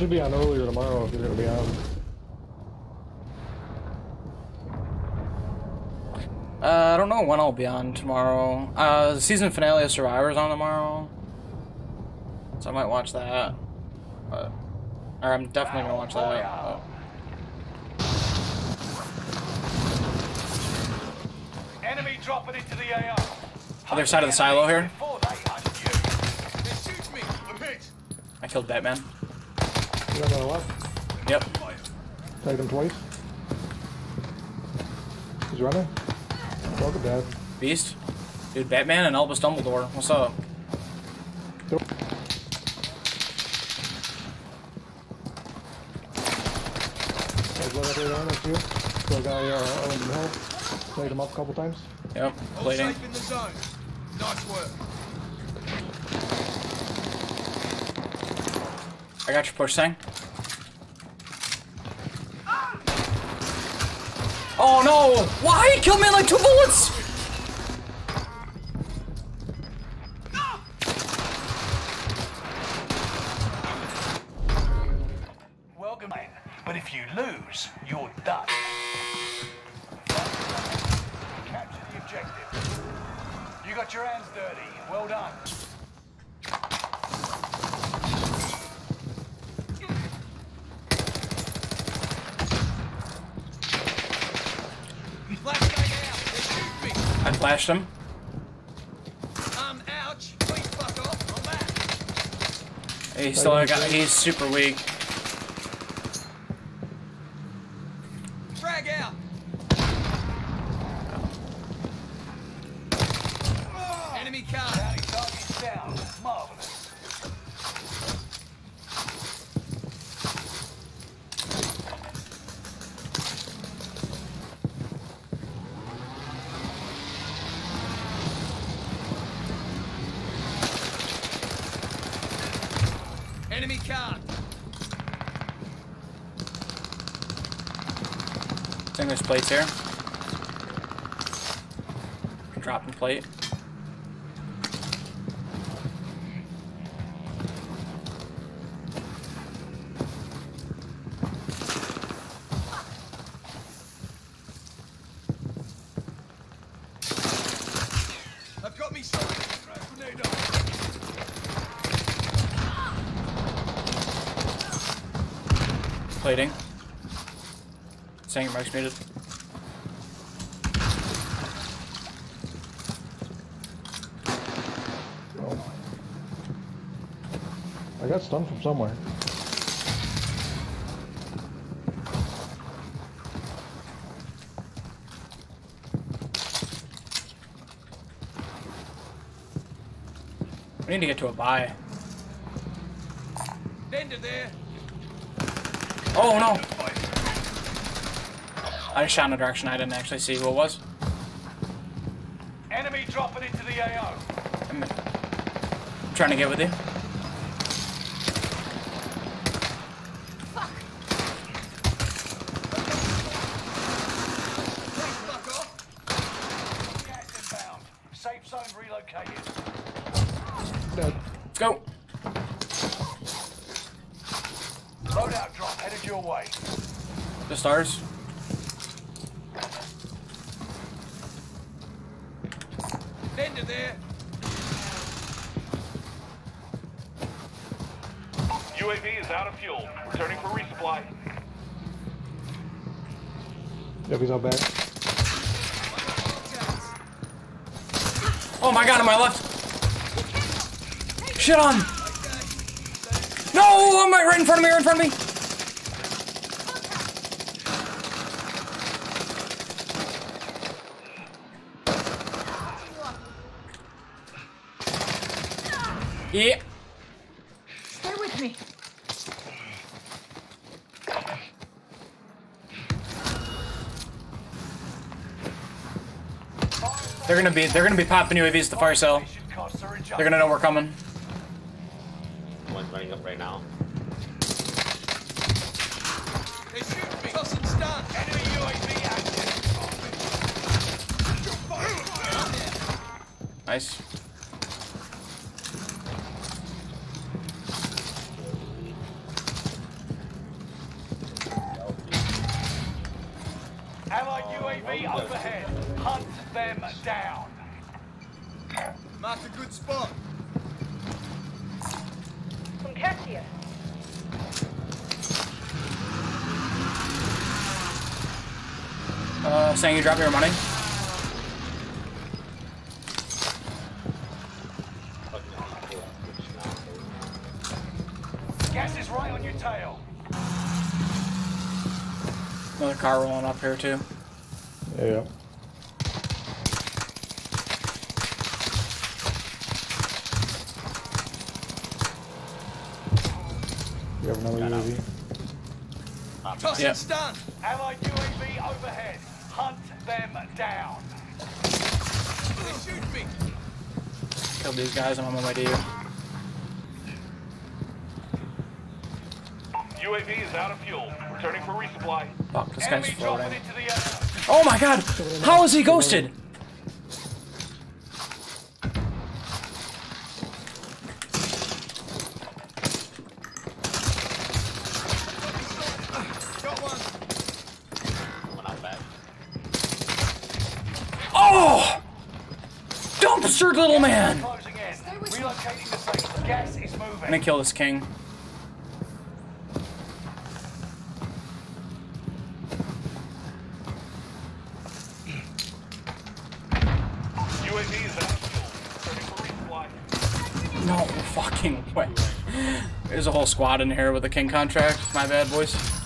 should be on earlier tomorrow if you're gonna be on. Uh, I don't know when I'll be on tomorrow. Uh, the season finale of Survivor's on tomorrow. So I might watch that. But, or I'm definitely gonna watch that. but- Enemy dropping into the AO. Other side of the silo here. Before they hunt you. They shoot me. I'm hit. I killed Batman. You got on the left? Yep. Tagged him twice. He's running. Welcome, Dad. Beast. Dude, Batman and Albus Dumbledore. What's up? Guys, let everybody on that's you. So guy uh, on hill. Tagged him up a couple times. Yep. Plating. in. Nice work. I got your push thing. Oh no! Why? He killed me like two bullets! Welcome. But if you lose, you're done. Capture the objective. You got your hands dirty. Well done. Flash going out. They shoot me. Him. Um, ouch. Please fuck off. I'm back. He's still got. He's super weak. Frag out. Enemy car. Bounty target's down. Marvelous. Enemy car. I think there's plates here. Dropping plate. Plating. Saying your mic's muted. Oh. I got stunned from somewhere. We need to get to a buy. Vendor there. Oh no! I shot in a direction I didn't actually see who it was. Enemy dropping into the AO. I'm, trying to get with you. Fuck off. Gas inbound. Safe zone relocated. Let's go. Loadout drop headed your way. The stars. Vendor there. UAV is out of fuel. Returning for resupply. Yep, he's out back. Oh my god, on my left. Shit on. No, I'm right in front of me, right in front of me. Yeah. Stay with me. They're gonna be they're gonna be popping UAVs at the fire sale. Mission costs are adjusted. They're gonna know we're coming. One's running up right now. They shoot me. Toss and stun. Enemy UAV active. Nice. Overhead. Hunt them down. Marked a good spot. Some cash here. Uh, saying you drop your money? Fucking hell, now. Gas is right on your tail. Another car rolling up here too. Yeah. You have another UAV? Toss Yeah. and stun. Allied UAV overhead. Hunt them down. They shoot me. Killed these guys. I'm on my way to you. UAV is out of fuel. Returning for resupply. Fuck, this guy's Enemy dropping floating. Into the air. Oh my god! How is he ghosted? Got one. One out back. Oh! Dumpster little man! Closing in. Relocating the safe. Gas is I'm gonna kill this king. UAV is. No fucking way. There's a whole squad in here with a king contract. My bad, boys.